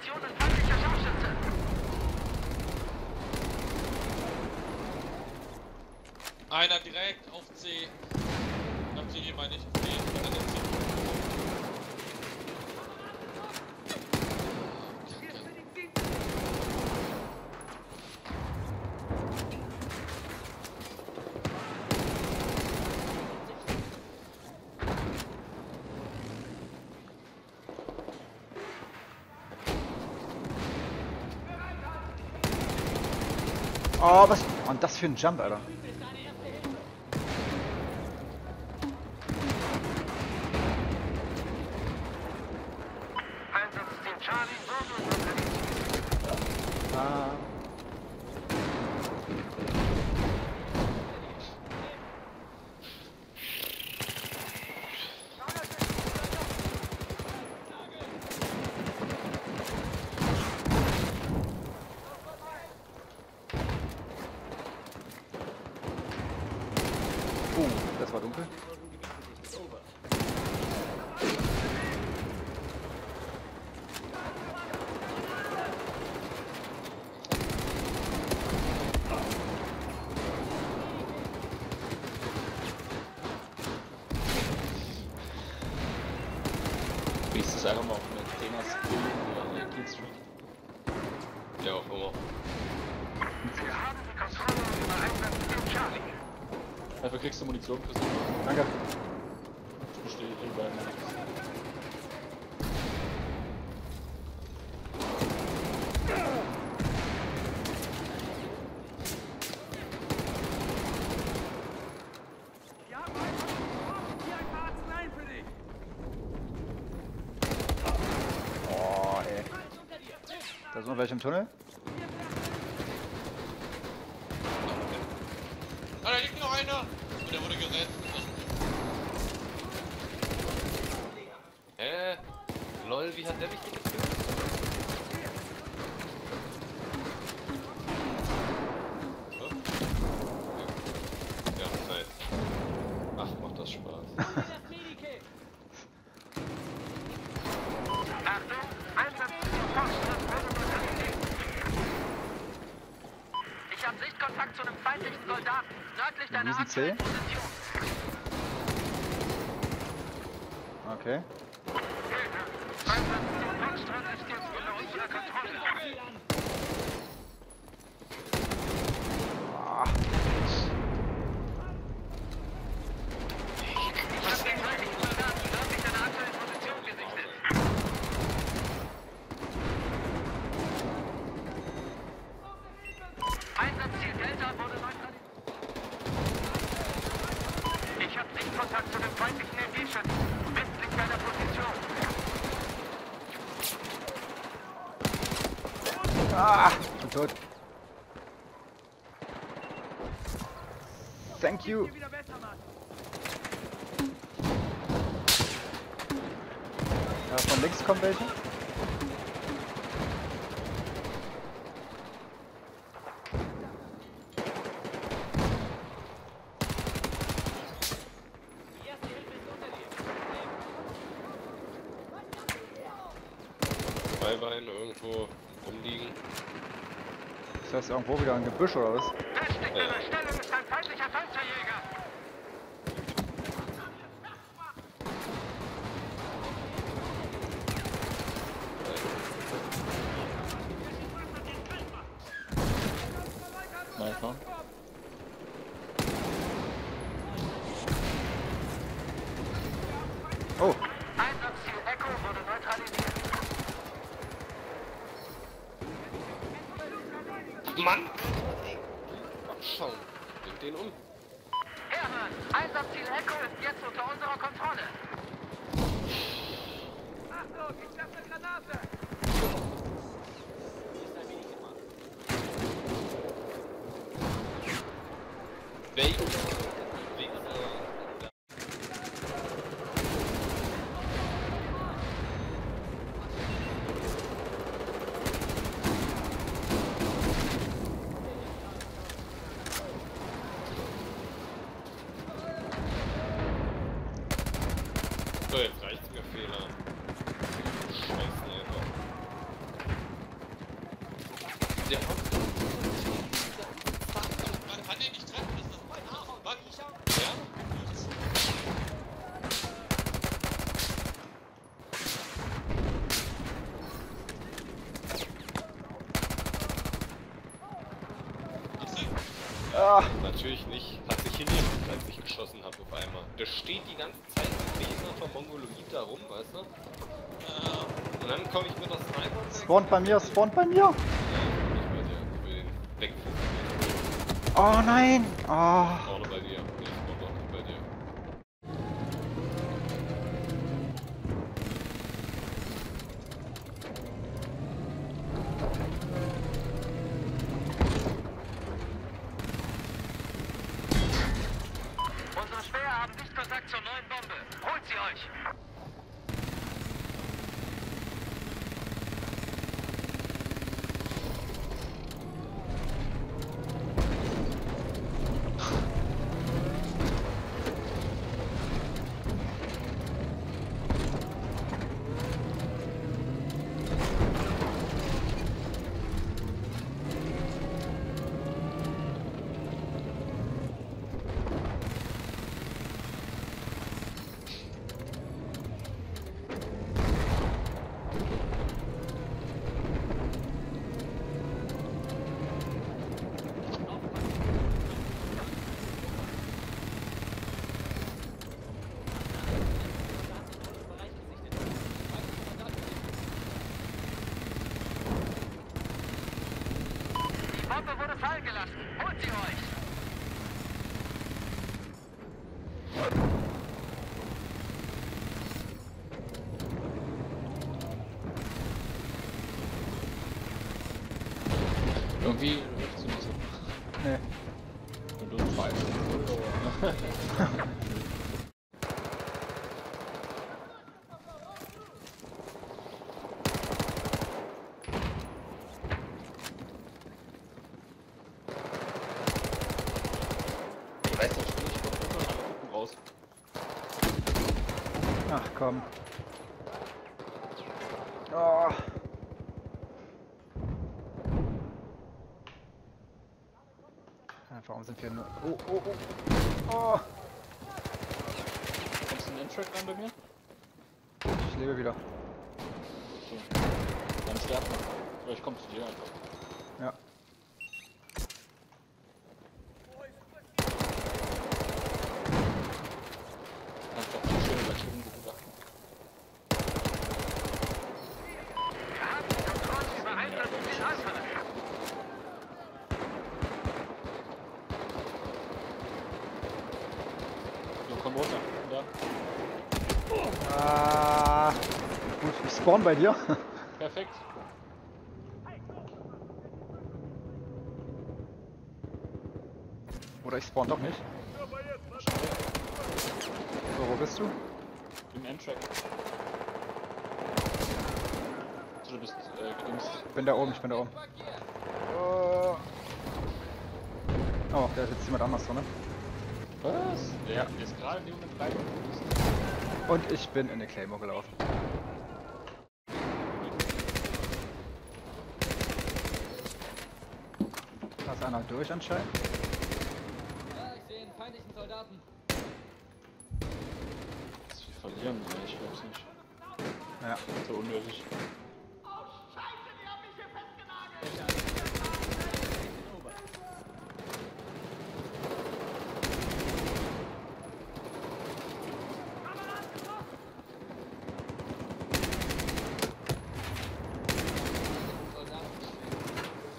Positionen feindlicher Scharfschütze. Einer direkt auf C. Auf C meine ich. Der C. Oh, was? Und das für ein Jump, Alter. Ah. Das war dunkel. Ist das einfach mal auf eine 10er Skill oder eine Killstreak? Ja, auch immer. Wir haben die Kontrolle über Einsatzteam Charlie. Dafür kriegst du Munition fürs Danke. Besteht überall nichts. Oh, ey. Da sind welche im Tunnel. Ah, da liegt noch einer! Und der wurde gerettet. Hä? Lol, wie hat der mich geführt? Ja, Zeit. Ach, macht das Spaß. Achtung, neutralisiert. Ich habe Sichtkontakt zu einem feindlichen Soldaten nördlich deiner aktuellen Position. Okay. Einsatzteam Fortschritt ist jetzt unter unserer Kontrolle. Ah. Ich habe den feindlichen Soldaten nördlich deiner aktuellen Position gesichtet. Einsatzziel Delta wurde neutralisiert. Ich habe Sichtkontakt zu dem feindlichen MG-Schützen. Westlich deiner Position. Ah, ich bin tot. Thank you. Ja, von links kommen welche. Das heißt irgendwo wieder ein Gebüsch oder was? Deiner Stellung ist ein feindlicher Panzerjäger. Sniper. Oh, Einsatzziel Echo wurde neutralisiert. Mann! Schauen. Bring den um. Hermann, Einsatzziel Echo ist jetzt unter unserer Kontrolle. Achtung, ich werfe Granate! Wegen. Wegen. So, jetzt reicht's mir Fehler. Scheiß Sniper. Der hat Man kann den nicht treffen, das ist mein Arm. Warte, ja? Siehst du? Ah, natürlich nicht. Hat sich hingerichtet, als ich geschossen habe auf einmal. Der steht die ganze Zeit mit Laser vom Mongoloid da rum, weißt du? Und dann komme ich mit der Sniper weg. spawnt bei mir, spawnt bei mir. Ja, ich will, den- ich will den wegfokussieren. Oh nein. Oh. Vorne bei dir. Nee, ich spawn doch nicht bei dir. Unsere Speer haben Sichtkontakt zur neuen Bombe. Holt sie euch! Die Bombe wurde fallen gelassen. Holt sie euch! Irgendwie läuft es nicht so. Nee. Und du pfeifst. Ich weiß nicht, ich bin nicht von alle gucken raus. Ach komm. Oh. Ah, Warum sind wir nur. Oh, oh, oh. Oh. Kommst du in den Track rein bei mir? Ich lebe wieder. So. Dann sterben. Oder ich komm zu dir einfach. Ja. Kannst doch mal schön übertrieben beobachten. Wir haben die Kontrolle über ein oder viel andere. So, komm runter. Da. Ah. Gut, ich spawn bei dir. Perfekt. Oder ich spawn doch nicht. So, wo bist du? Im Endtrack. So, du bist äh, gedingst. Ich bin da oben, ich bin da oben. Oh, oh da sitzt jemand anders drin. Was? Der ja. ist gerade in dem Moment. Und ich bin in eine Claymore gelaufen. Da ist einer durch anscheinend. Ja, ich sehe einen feindlichen Soldaten. Dass wir verlieren, ich glaub's nicht. Ja. So unnötig.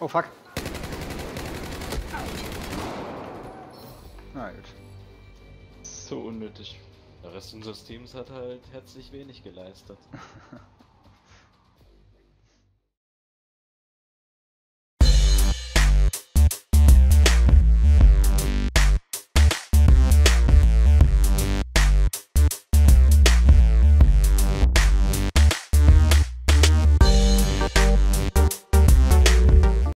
Oh fuck. So unnötig. Der Rest unseres Teams hat halt herzlich wenig geleistet.